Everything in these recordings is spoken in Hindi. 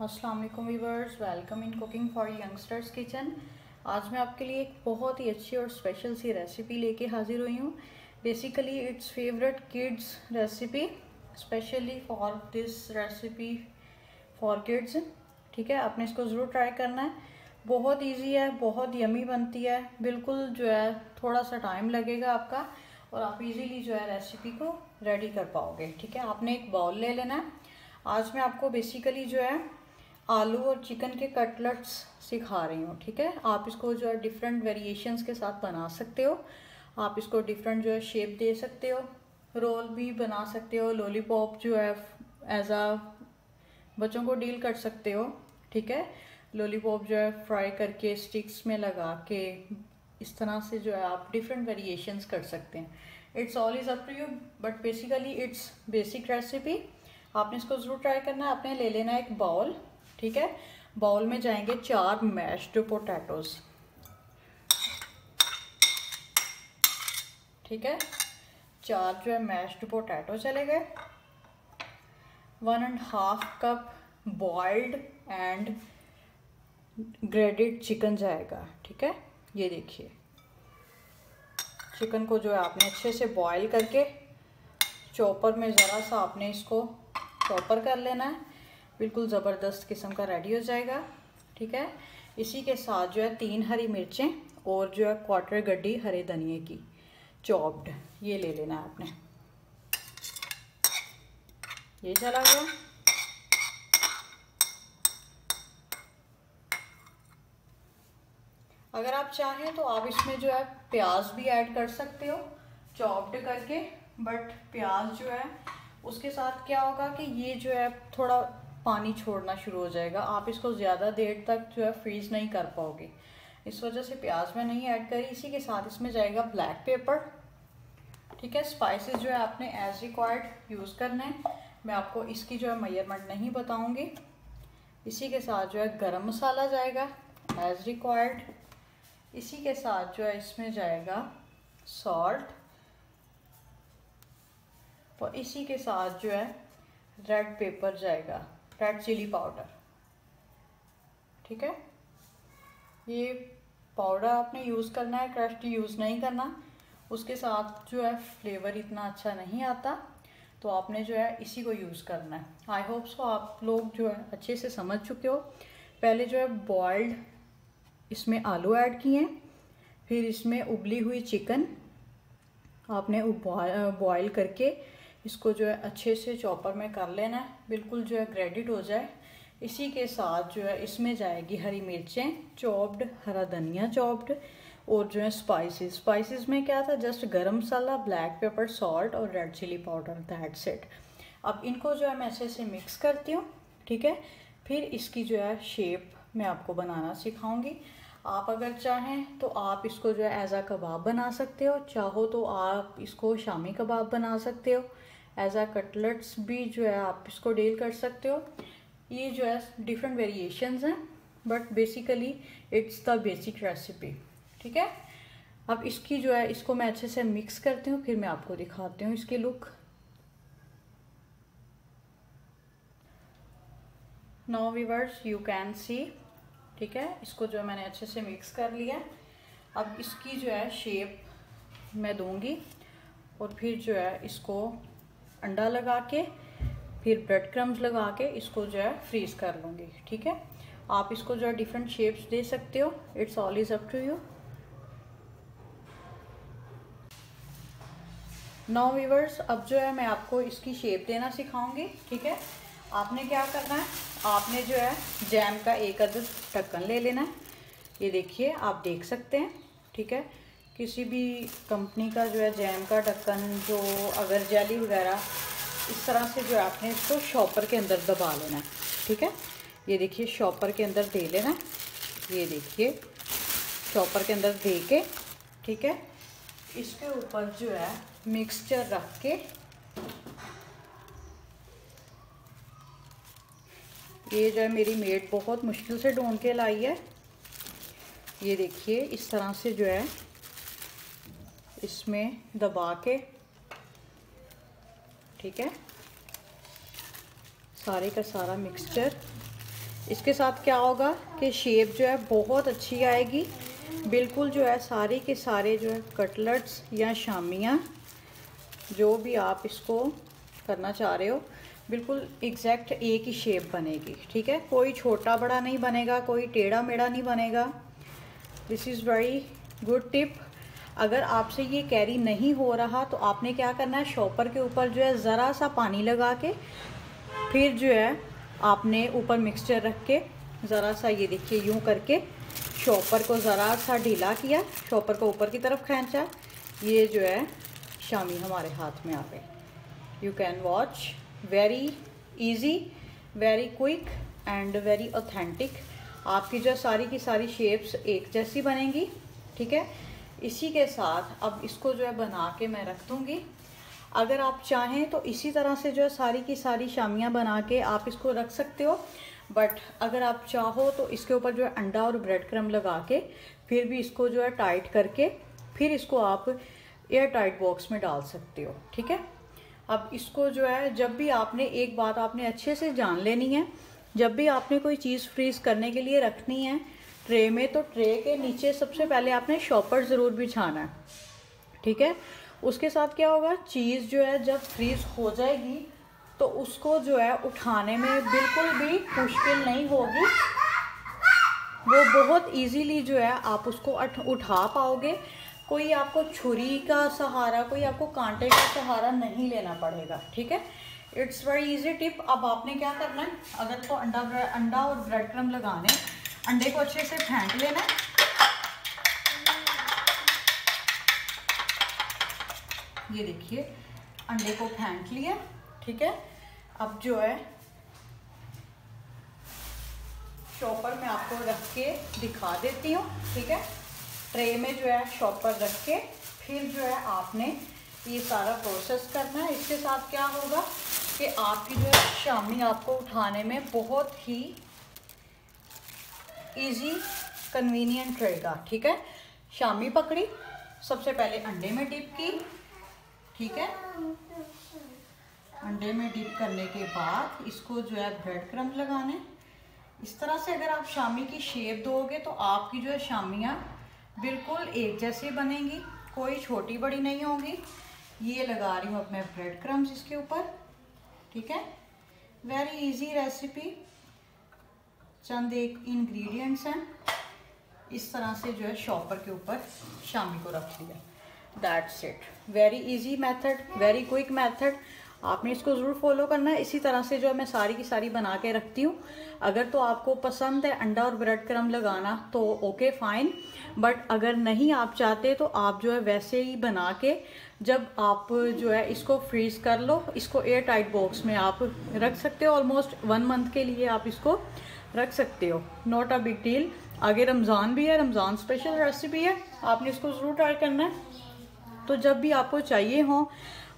वालेकुम viewers welcome in cooking for youngsters kitchen. आज मैं आपके लिए एक बहुत ही अच्छी और स्पेशल सी रेसिपी लेके हाजिर हुई हूँ। Basically it's favourite kids recipe specially for this recipe for kids ठीक है, आपने इसको ज़रूर ट्राई करना है। बहुत इजी है, बहुत यमी बनती है। बिल्कुल जो है थोड़ा सा टाइम लगेगा आपका और आप इजीली जो है रेसिपी को रेडी कर पाओगे। ठीक है, आपने एक बाउल ले लेना है। आज मैं आपको बेसिकली जो है आलू और चिकन के कटलेट्स सिखा रही हूँ, ठीक है? आप इसको जो है डिफरेंट वेरिएशंस के साथ बना सकते हो। आप इसको डिफरेंट जो है शेप दे सकते हो रोल भी बना सकते हो लॉलीपॉप जो है एज आ बच्चों को डील कर सकते हो, ठीक है? लॉलीपॉप जो है फ्राई करके स्टिक्स में लगा के, इस तरह से जो है आप डिफरेंट वेरिएशंस कर सकते हैं। It's all is up to you but basically it's basic recipe आपने इसको ज़रूर ट्राई करना है, आपने ले लेना एक बाउल ठीक है? बाउल में जाएँगे चार मैश्ड पोटैटोज ठीक है? चार जो है मैश्ड पोटैटो चले गए। One and half cup boiled and graded chicken जाएगा। ठीक है? ये देखिए। चिकन को जो है आपने अच्छे से बॉईल करके चॉपर में ज़रा सा आपने इसको चॉपर कर लेना है। बिल्कुल ज़बरदस्त किस्म का रेडी हो जाएगा, ठीक है? इसी के साथ जो है तीन हरी मिर्चें और जो है क्वार्टर गड्डी हरे धनिए की, चॉप्ड, ये ले लेना है आपने। ये चला गया। अगर आप चाहें तो आप इसमें जो है प्याज भी ऐड कर सकते हो, चॉप्ड करके, बट प्याज जो है, उसके साथ क्या होगा कि ये जो है थोड़ा पानी छोड़ना शुरू हो जाएगा। आप इसको ज़्यादा देर तक जो है फ्रीज़ नहीं कर पाओगे। इस वजह से प्याज में नहीं ऐड करी। इसी के साथ इसमें जाएगा ब्लैक पेपर ठीक है स्पाइसेस जो है आपने एज रिक्वायर्ड यूज़ करना है। मैं आपको इसकी जो है मयरमेंट नहीं बताऊँगी। इसी के साथ जो है गरम मसाला जाएगा एज रिक्वायर्ड इसी के साथ जो है इसमें जाएगा सॉल्ट और इसी के साथ जो है रेड पेपर जाएगा। रेड चिली पाउडर ठीक है? ये पाउडर आपने यूज़ करना है क्रस्ट यूज़ नहीं करना। उसके साथ जो है फ्लेवर इतना अच्छा नहीं आता तो आपने जो है इसी को यूज़ करना है। आई होप सो आप लोग जो है अच्छे से समझ चुके हो। पहले जो है बॉइल्ड इसमें आलू ऐड किए, फिर इसमें उबली हुई चिकन आपने बॉयल करके इसको जो है अच्छे से चॉपर में कर लेना बिल्कुल जो है ग्रेडिड हो जाए। इसी के साथ जो है इसमें जाएगी हरी मिर्चें, चॉप्ड हरा धनिया चॉप्ड और जो है स्पाइसेस। स्पाइसेस में क्या था, just garam masala, black pepper, salt और red chilli powder that set अब इनको जो है मैं अच्छे से मिक्स करती हूँ, ठीक है? फिर इसकी जो है शेप मैं आपको बनाना सिखाऊँगी। आप अगर चाहें तो आप इसको जो है एज आ कबाब बना सकते हो, चाहो तो आप इसको शामी कबाब बना सकते हो। एज आ कटलेट्स भी जो है आप इसको डील कर सकते हो। ये जो है डिफरेंट वेरिएशंस हैं but basically it's the basic recipe ठीक है? अब इसकी जो है, इसको मैं अच्छे से मिक्स करती हूँ, फिर मैं आपको दिखाती हूँ इसकी look now viewers you can see ठीक है? इसको जो है मैंने अच्छे से मिक्स कर लिया। अब इसकी जो है शेप मैं दूँगी, और फिर जो है इसको अंडा लगा के, फिर ब्रेड क्रम्स लगा के इसको जो है फ्रीज़ कर लूँगी, ठीक है? आप इसको जो है डिफरेंट शेप्स दे सकते हो। It's all is up to you now viewers अब जो है मैं आपको इसकी शेप देना सिखाऊँगी, ठीक है? आपने क्या करना है? आपने जो है जैम का एक अदद ढक्कन ले लेना है। ये देखिए, आप देख सकते हैं, ठीक है? किसी भी कंपनी का जो है जैम का ढक्कन, जो अगर जेली वगैरह, इस तरह से जो आपने इसको शॉपर के अंदर दबा लेना है, ठीक है? ये देखिए, शॉपर के अंदर दे लेना ये देखिए, शॉपर के अंदर दे के, ठीक है? इसके ऊपर जो है मिक्सचर रख के, ये जो है मेरी मेड बहुत मुश्किल से ढूंढ के लाई है। ये देखिए, इस तरह से जो है इसमें दबा के, ठीक है, सारे का सारा मिक्सचर इसके साथ क्या होगा कि शेप जो है बहुत अच्छी आएगी। बिल्कुल जो है सारे के सारे जो है कटलेट्स या शामियाँ, जो भी आप इसको करना चाह रहे हो, बिल्कुल एग्जैक्ट एक ही शेप बनेगी, ठीक है? कोई छोटा बड़ा नहीं बनेगा, कोई टेढ़ा मेढ़ा नहीं बनेगा। This is very good tip अगर आपसे ये कैरी नहीं हो रहा तो आपने क्या करना है? शॉपर के ऊपर जो है ज़रा सा पानी लगा के फिर जो है आपने ऊपर मिक्सचर रख के ज़रा सा ये देखिए, यूँ करके शॉपर को ज़रा सा ढीला किया। शॉपर को ऊपर की तरफ़ खींचा। ये जो है शामी हमारे हाथ में आ गए। You can watch very easy very quick and very authentic आपकी जो सारी की सारी शेप्स एक जैसी बनेंगी, ठीक है? इसी के साथ अब इसको जो है बना के मैं रख दूँगी। अगर आप चाहें तो इसी तरह से जो है सारी की सारी शामियाँ बना के आप इसको रख सकते हो। बट अगर आप चाहो तो इसके ऊपर जो है अंडा और ब्रेड क्रम लगा के फिर भी इसको जो है टाइट करके फिर इसको आप एयर टाइट बॉक्स में डाल सकते हो, ठीक है? अब इसको जो है जब भी आपने एक बात आपने अच्छे से जान लेनी है, जब भी आपने कोई चीज़ फ्रीज करने के लिए रखनी है ट्रे में तो ट्रे के नीचे सबसे पहले आपने शॉपर ज़रूर बिछाना है, ठीक है? उसके साथ क्या होगा, चीज़ जो है जब फ्रीज हो जाएगी तो उसको जो है उठाने में बिल्कुल भी मुश्किल नहीं होगी। वो बहुत इजीली जो है आप उसको उठा पाओगे। कोई आपको छुरी का सहारा, कोई आपको कांटे का सहारा नहीं लेना पड़ेगा, ठीक है? इट्स वेरी इजी टिप अब आपने क्या करना है, अगर तो अंडा अंडा और ब्रेड क्रम लगाने अंडे को अच्छे से फेंक लेना ये देखिए, अंडे को फेंक लिया ठीक है? अब जो है, शॉपर में आपको रख के दिखा देती हूँ, ठीक है? ट्रे में जो है, शॉपर रख के फिर जो है, आपने ये सारा प्रोसेस करना है। इसके साथ क्या होगा कि आपकी जो है, शामी आपको उठाने में बहुत ही इजी कन्वीनियंट रहेगा, ठीक है? शामी पकड़ी, सबसे पहले अंडे में डिप की, ठीक है? अंडे में डिप करने के बाद इसको जो है ब्रेड क्रम लगाने। इस तरह से अगर आप शामी की शेप दोगे तो आपकी जो है शामियाँ बिल्कुल एक जैसी बनेंगी, कोई छोटी बड़ी नहीं होगी। ये लगा रही हूँ अपने ब्रेड क्रम्स इसके ऊपर, ठीक है? वेरी इजी रेसिपी चंद एक इंग्रेडिएंट्स हैं। इस तरह से जो है शॉपर के ऊपर शामी को रख लिया। That's it very easy method very quick method आपने इसको ज़रूर फॉलो करना है। इसी तरह से जो है मैं सारी की सारी बना के रखती हूँ। अगर तो आपको पसंद है अंडा और ब्रेड क्रम लगाना तो ओके फाइन बट अगर नहीं आप चाहते तो आप जो है वैसे ही बना के जब आप जो है इसको फ्रीज कर लो, इसको एयर टाइट बॉक्स में आप रख सकते हो। ऑलमोस्ट वन मंथ के लिए आप इसको रख सकते हो। नॉट अ बिग डील आगे रमज़ान भी है, रमज़ान स्पेशल रेसिपी है। आपने इसको ज़रूर ट्राई करना है। तो जब भी आपको चाहिए हो,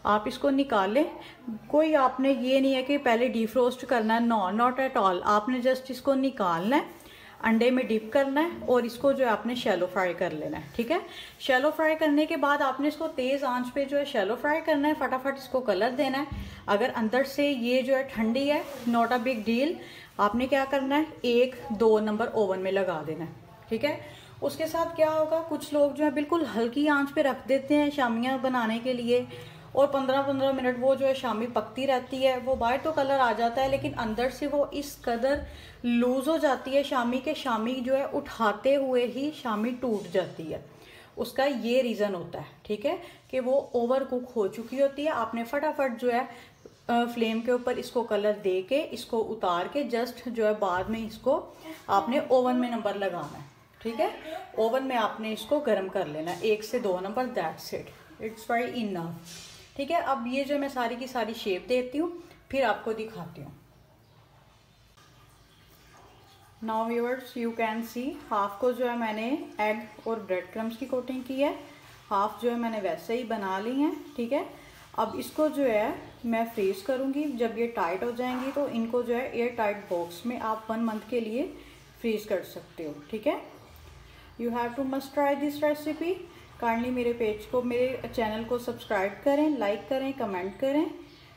आप इसको निकालें कोई आपने ये नहीं है कि पहले डीफ्रोस्ट करना है। नो नॉट एट ऑल आपने जस्ट इसको निकालना है। अंडे में डिप करना है और इसको जो है आपने शेलो फ्राई कर लेना है, ठीक है? शेलो फ्राई करने के बाद आपने इसको तेज़ आँच पे जो है शेलो फ्राई करना है, फटाफट इसको कलर देना है। अगर अंदर से ये जो है ठंडी है नॉट अ बिग डील आपने क्या करना है? एक, दो नंबर ओवन में लगा देना है, ठीक है? उसके साथ क्या होगा? कुछ लोग जो है बिल्कुल हल्की आँच पे रख देते हैं शामियाँ बनाने के लिए। और पंद्रह पंद्रह मिनट वो जो है शामी पकती रहती है, वो बाहर तो कलर आ जाता है, लेकिन अंदर से वो इस कदर लूज़ हो जाती है शामी के शामी जो है उठाते हुए ही शामी टूट जाती है। उसका ये रीज़न होता है, ठीक है, कि वो ओवर कुक हो चुकी होती है। आपने फटाफट जो है फ्लेम के ऊपर इसको कलर दे के इसको उतार के जस्ट जो है बाद में इसको आपने ओवन में नंबर लगाना है, ठीक है? ओवन में आपने इसको गर्म कर लेना एक से दो number that's it it's very enough ठीक है? अब ये जो मैं सारी की सारी शेप देती हूँ, फिर आपको दिखाती हूँ। Now viewers you can see half को जो है मैंने एग और ब्रेड क्रम्स की कोटिंग की है। हाफ़ जो है मैंने वैसे ही बना ली हैं, ठीक है? अब इसको जो है मैं फ्रीज करूँगी। जब ये टाइट हो जाएँगी तो इनको जो है एयर टाइट बॉक्स में आप वन मंथ के लिए फ्रीज कर सकते हो, ठीक है? You have to must try this recipe kindly मेरे पेज को, मेरे चैनल को सब्सक्राइब करें लाइक करें कमेंट करें,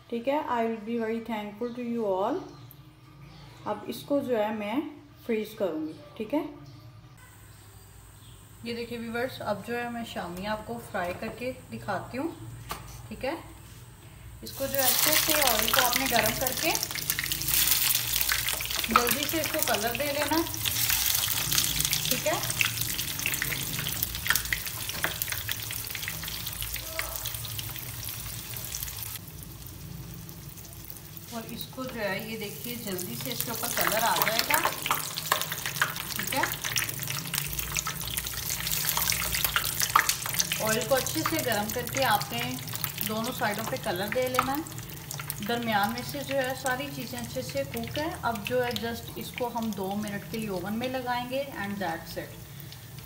ठीक है? I will be very thankful to you all अब इसको जो है मैं फ्रीज करूँगी, ठीक है? ये देखिए व्यूवर्स अब जो है मैं शामी आपको फ्राई करके दिखाती हूँ, ठीक है? इसको जो अच्छे से ऑयल को आपने गर्म करके जल्दी से इसको कलर दे लेना ठीक है और इसको जो है ये देखिए, जल्दी से इसके ऊपर कलर आ जाएगा। ठीक है? ऑयल को अच्छे से गर्म करके आपने दोनों साइडों पे कलर दे लेना है। दरमियान में से जो है सारी चीज़ें अच्छे से कुक है। अब जो है जस्ट इसको हम दो मिनट के लिए ओवन में लगाएँगे एंड दैट सेट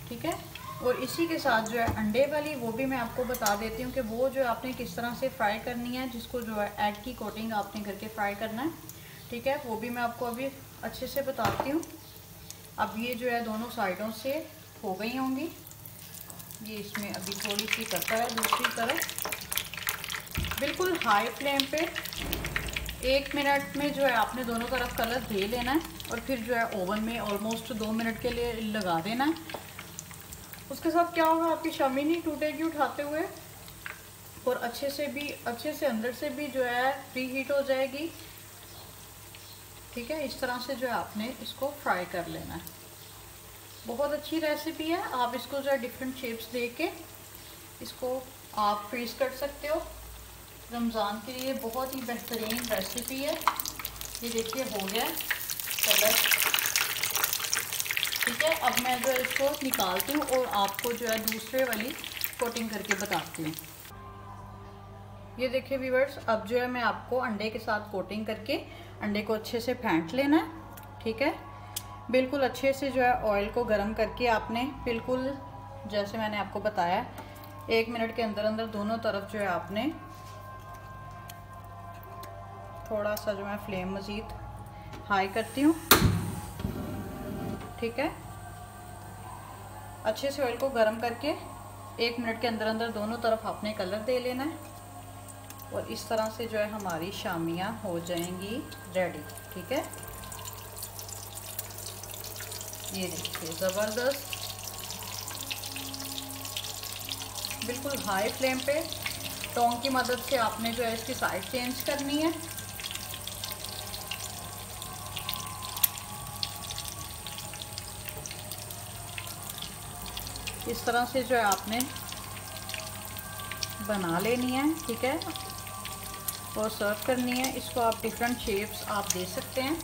ठीक है? और इसी के साथ जो है अंडे वाली, वो भी मैं आपको बता देती हूँ कि वो जो आपने किस तरह से फ्राई करनी है, जिसको जो है एग की कोटिंग आपने करके फ्राई करना है, ठीक है? वो भी मैं आपको अभी अच्छे से बताती हूँ। अब ये जो है दोनों साइडों से हो गई होंगी। ये इसमें अभी थोड़ी सी कटा है दूसरी तरफ़। बिल्कुल हाई फ्लेम पे एक मिनट में जो है आपने दोनों तरफ़ कलर दे लेना है और फिर जो है ओवन में ऑलमोस्ट दो मिनट के लिए लगा देना है। उसके साथ क्या होगा? आपकी शमी नहीं टूटेगी उठाते हुए। और अच्छे से भी, अच्छे से अंदर से भी जो है प्री हीट हो जाएगी। ठीक है? इस तरह से जो है आपने इसको फ्राई कर लेना है। बहुत अच्छी रेसिपी है। आप इसको जो है डिफरेंट शेप्स दे के इसको आप फ्रीज कर सकते हो। रमज़ान के लिए बहुत ही बेहतरीन रेसिपी है। ये देखिए, हो गया। कलर ठीक है, अब मैं जो है इसको निकालती हूँ और आपको जो है दूसरे वाली कोटिंग करके बताती हूँ। ये देखिए व्यूवर्स अब जो है मैं आपको अंडे के साथ कोटिंग करके अंडे को अच्छे से फेंट लेना है, ठीक है? बिल्कुल अच्छे से जो है ऑयल को गर्म करके आपने बिल्कुल, जैसे मैंने आपको बताया, एक मिनट के अंदर अंदर दोनों तरफ़ जो है आपने थोड़ा सा जो मैं फ्लेम मज़ीद हाई करती हूँ। ठीक है? अच्छे से ऑयल को गर्म करके एक मिनट के अंदर अंदर दोनों तरफ़ आपने कलर दे लेना है। और इस तरह से जो है हमारी शामियाँ हो जाएँगी रेडी ठीक है? ये देखिए, ज़बरदस्त। बिल्कुल हाई फ्लेम पे। टोंग की मदद से आपने जो है इसकी साइड चेंज करनी है। इस तरह से जो है आपने बना लेनी है, ठीक है? और सर्व करनी है। इसको आप डिफरेंट शेप्स आप दे सकते हैं।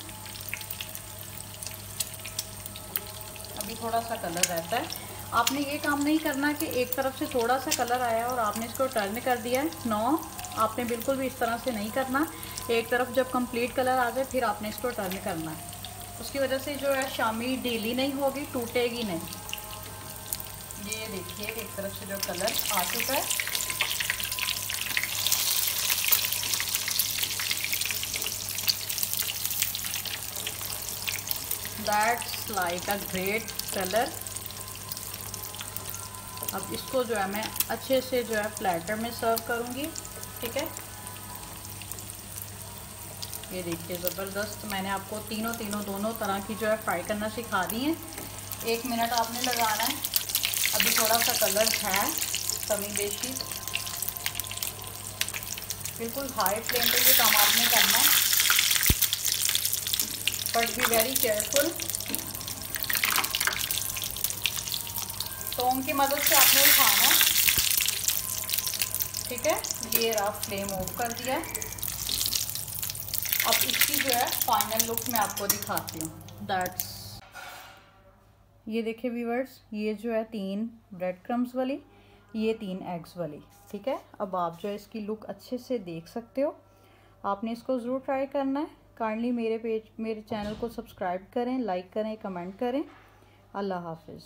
अभी थोड़ा सा कलर रहता है। आपने ये काम नहीं करना कि एक तरफ़ से थोड़ा सा कलर आया और आपने इसको टर्न कर दिया है। नो आपने बिल्कुल भी इस तरह से नहीं करना। एक तरफ़ जब कंप्लीट कलर आ जाए फिर आपने इसको टर्न करना है। उसकी वजह से जो है शामी डीली नहीं होगी, टूटेगी नहीं। ये देखिए एक तरफ़ से जो कलर आ चुका है। That's like a great colour अब इसको जो है मैं अच्छे से जो है प्लेटर में सर्व करूँगी, ठीक है? ये देखिए ज़बरदस्त, मैंने आपको तीनों तीनों दोनों तरह की जो है फ्राई करना सिखा दी है। एक मिनट आपने लगाना है। अभी थोड़ा सा कलर है, कमी बेशी। बिल्कुल हाई फ्लेम पे ये काम आपने करना है। But be very careful Tong की मदद से आपने उठाना। ठीक है? ये रफ फ्लेम ऑफ़ कर दिया अब इसकी जो है फाइनल लुक मैं आपको दिखाती हूँ। दैट्स ये देखिए व्यूवर्स ये जो है तीन ब्रेड क्रम्स वाली, ये तीन एग्स वाली, ठीक है? अब आप जो है इसकी लुक अच्छे से देख सकते हो। आपने इसको ज़रूर ट्राई करना है। काइंडली मेरे पेज मेरे चैनल को सब्सक्राइब करें लाइक करें कमेंट करें। अल्लाह हाफिज़।